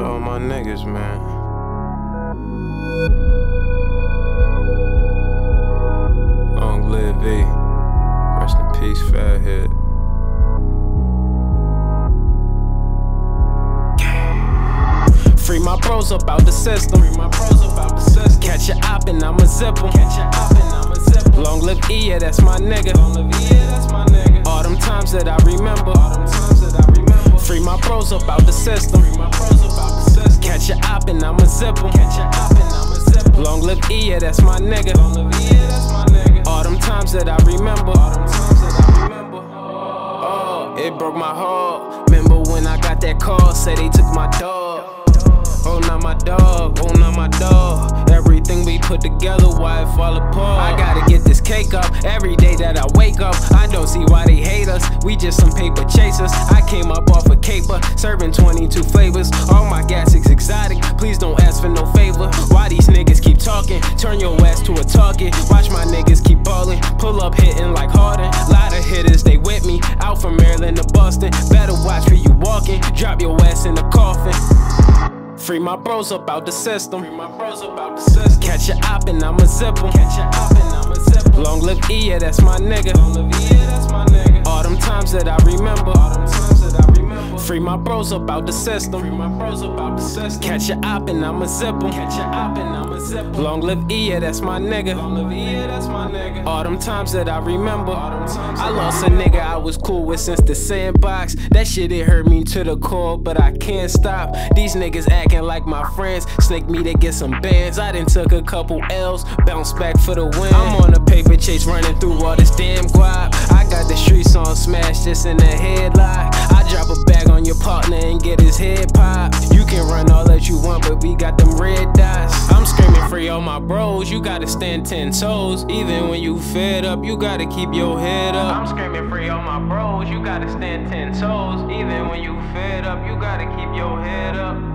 my niggas, man. Long live V. Rest in peace, Fathead. Free my bros up out the system. Free my bros up out the system. Catch a op and I'ma zip em. Catch a op and I'ma zip em. Long live E, yeah, that's my nigga. Long live E, yeah, that's my nigga. All them times that I remember. All them Free my bros up out the system. Catch a op and I'ma zip. Long live yeah, that's my nigga. All them times that I remember. Oh, it broke my heart. Remember when I got that call, said they took my dog. Oh, not my dog, oh, not my dog. Everything we put together, why it fall apart? I gotta get this cake up every day that I wake up. I don't see why they hate us, we just some paper chasers. I came up serving 22 flavors. All my gas is exotic, please don't ask for no favor. Why these niggas keep talking? Turn your ass to a target. Watch my niggas keep ballin', pull up hitting like Harden. Lot of hitters, they with me, out from Maryland to Boston. Better watch where you walking, drop your ass in the coffin. Free my bros up out the system. Catch a op and I'ma zip em. E. Long live E, yeah, that's my nigga. All them times that I remember. Free my bros up out the system. Free my bros up out the system. Catch a op and I'ma zip em. Catch a op and I'ma zip em. Long live E, yeah, that's my nigga. Long live E, that's my nigga. All them times that I remember. All them times I lost a nigga I was cool with since the sandbox. That shit it hurt me to the core, but I can't stop. These niggas acting like my friends. Snake me to get some bands. I done took a couple L's, bounce back for the win. I'm on a paper chase, running through all this damn guap. I got the streets on smash, just in the headlock. Partner and get his head popped. You can run all that you want, but we got them red dots. I'm screaming free all my bros. You gotta stand ten toes. Even when you fed up, you gotta keep your head up. I'm screaming free all my bros. You gotta stand ten toes. Even when you fed up, you gotta keep your head up.